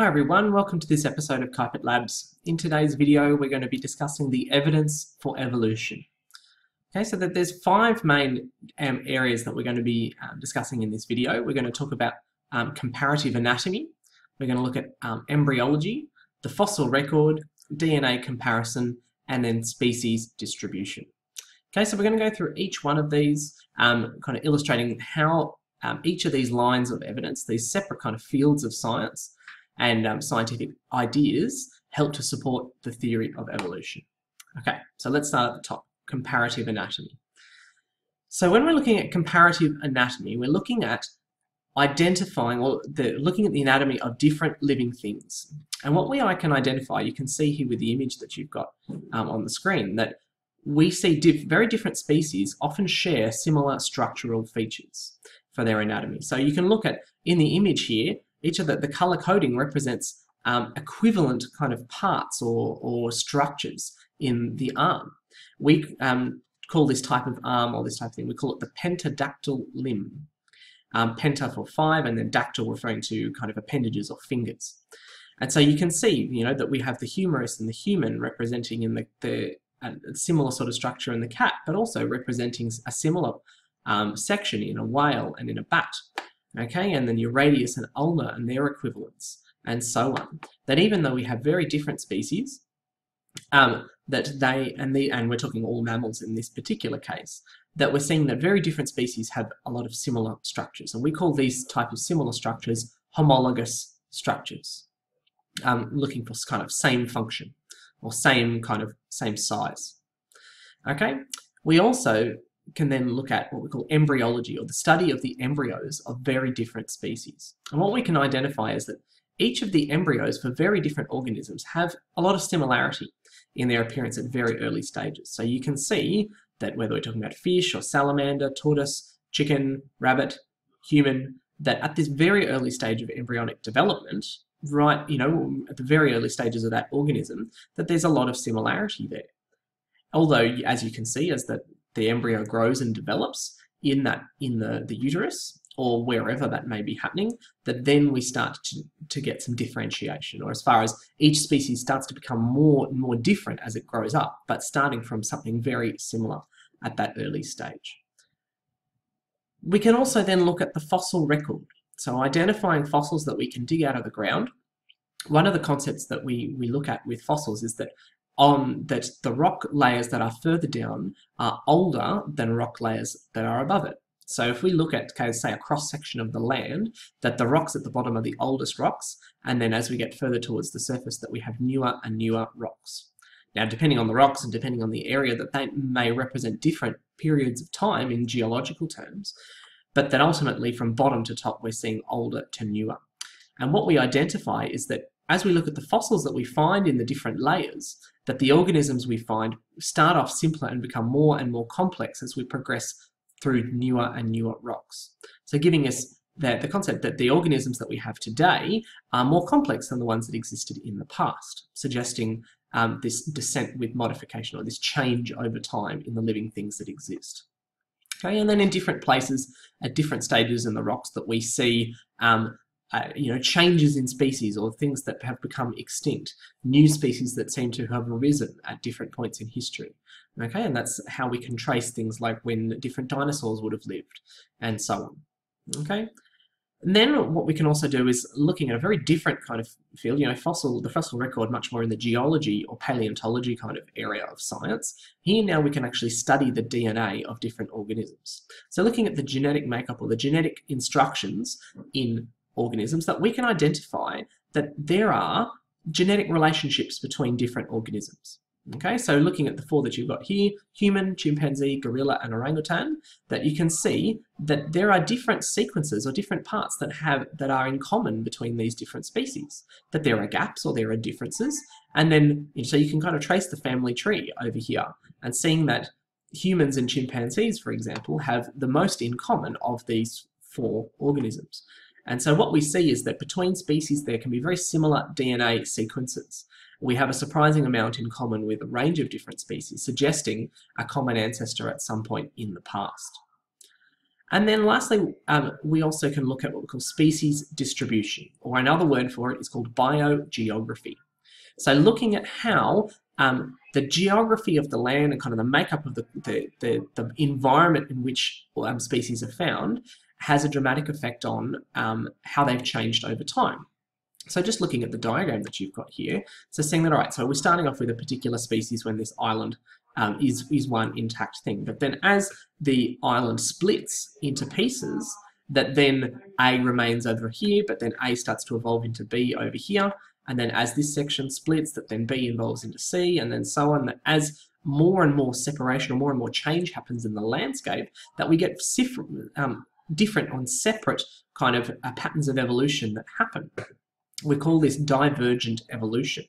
Hi everyone, welcome to this episode of Keipert Labs. In today's video we're going to be discussing the evidence for evolution. Okay, so that there's five main um, areas that we're going to be um, discussing in this video. We're going to talk about um, comparative anatomy, we're going to look at um, embryology, the fossil record, DNA comparison, and then species distribution. Okay, so we're going to go through each one of these, um, kind of illustrating how um, each of these lines of evidence, these separate kind of fields of science and um, scientific ideas help to support the theory of evolution. Okay, so let's start at the top, comparative anatomy. So when we're looking at comparative anatomy, we're looking at identifying or the, looking at the anatomy of different living things. And what we I can identify, you can see here with the image that you've got um, on the screen, that we see diff very different species often share similar structural features for their anatomy. So you can look at, in the image here, each of the, the color coding represents um, equivalent kind of parts or, or structures in the arm. We um, call this type of arm or this type of thing, we call it the pentadactyl limb. Um, penta for five and then dactyl referring to kind of appendages or fingers. And so you can see, you know, that we have the humerus and the human representing in the, the a similar sort of structure in the cat, but also representing a similar um, section in a whale and in a bat. Okay, and then your radius and ulna and their equivalents, and so on. That even though we have very different species, um, that they, and, the, and we're talking all mammals in this particular case, that we're seeing that very different species have a lot of similar structures. And we call these type of similar structures homologous structures, um, looking for kind of same function or same kind of same size. Okay, we also can then look at what we call embryology or the study of the embryos of very different species. And what we can identify is that each of the embryos for very different organisms have a lot of similarity in their appearance at very early stages. So you can see that whether we're talking about fish or salamander, tortoise, chicken, rabbit, human, that at this very early stage of embryonic development, right, you know, at the very early stages of that organism, that there's a lot of similarity there. Although, as you can see, as the the embryo grows and develops in that in the, the uterus or wherever that may be happening, that then we start to, to get some differentiation, or as far as each species starts to become more and more different as it grows up, but starting from something very similar at that early stage. We can also then look at the fossil record. So identifying fossils that we can dig out of the ground. One of the concepts that we, we look at with fossils is that on that the rock layers that are further down are older than rock layers that are above it. So if we look at, okay, say, a cross-section of the land, that the rocks at the bottom are the oldest rocks, and then as we get further towards the surface, that we have newer and newer rocks. Now, depending on the rocks and depending on the area, that they may represent different periods of time in geological terms, but that ultimately from bottom to top, we're seeing older to newer. And what we identify is that as we look at the fossils that we find in the different layers, that the organisms we find start off simpler and become more and more complex as we progress through newer and newer rocks. So giving us the, the concept that the organisms that we have today are more complex than the ones that existed in the past, suggesting um, this descent with modification or this change over time in the living things that exist. Okay, and then in different places at different stages in the rocks that we see um, uh, you know, changes in species or things that have become extinct, new species that seem to have arisen at different points in history. Okay, and that's how we can trace things like when different dinosaurs would have lived and so on. Okay, and then what we can also do is looking at a very different kind of field, you know, fossil, the fossil record much more in the geology or paleontology kind of area of science. Here now we can actually study the DNA of different organisms. So looking at the genetic makeup or the genetic instructions in organisms that we can identify that there are genetic relationships between different organisms. Okay, so looking at the four that you've got here, human, chimpanzee, gorilla, and orangutan, that you can see that there are different sequences or different parts that have that are in common between these different species. That there are gaps or there are differences, and then so you can kind of trace the family tree over here and seeing that humans and chimpanzees, for example, have the most in common of these four organisms. And so what we see is that between species there can be very similar DNA sequences. We have a surprising amount in common with a range of different species, suggesting a common ancestor at some point in the past. And then lastly, um, we also can look at what we call species distribution, or another word for it is called biogeography. So looking at how um, the geography of the land and kind of the makeup of the, the, the, the environment in which um, species are found has a dramatic effect on um, how they've changed over time. So just looking at the diagram that you've got here, so seeing that, all right, so we're starting off with a particular species when this island um, is, is one intact thing. But then as the island splits into pieces, that then A remains over here, but then A starts to evolve into B over here. And then as this section splits, that then B evolves into C, and then so on, that as more and more separation or more and more change happens in the landscape, that we get um, different on separate kind of uh, patterns of evolution that happen. We call this divergent evolution,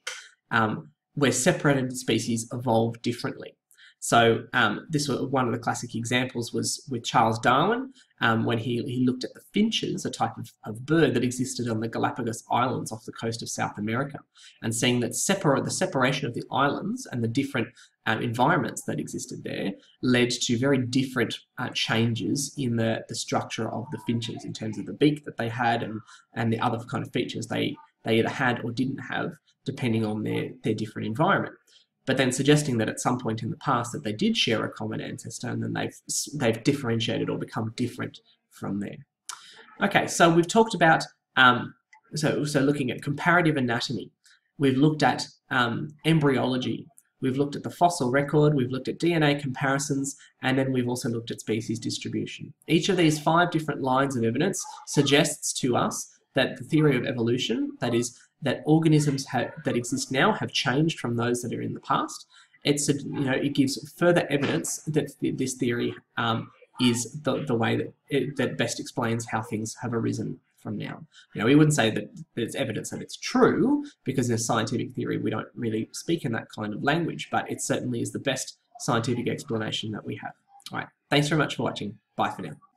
um, where separated species evolve differently. So um, this was one of the classic examples was with Charles Darwin um, when he, he looked at the finches, a type of, of bird that existed on the Galapagos Islands off the coast of South America, and seeing that separa- the separation of the islands and the different um, environments that existed there led to very different uh, changes in the, the structure of the finches in terms of the beak that they had and, and the other kind of features they, they either had or didn't have depending on their, their different environment but then suggesting that at some point in the past that they did share a common ancestor and then they've they've differentiated or become different from there. Okay, so we've talked about um, so so looking at comparative anatomy, we've looked at um, embryology, we've looked at the fossil record, we've looked at DNA comparisons, and then we've also looked at species distribution. Each of these five different lines of evidence suggests to us that the theory of evolution, that is, that organisms have, that exist now have changed from those that are in the past. It's a, you know it gives further evidence that th this theory um, is the, the way that it, that best explains how things have arisen from now. You know, we wouldn't say that there's evidence that it's true because in a scientific theory we don't really speak in that kind of language, but it certainly is the best scientific explanation that we have. All right, thanks very much for watching. Bye for now.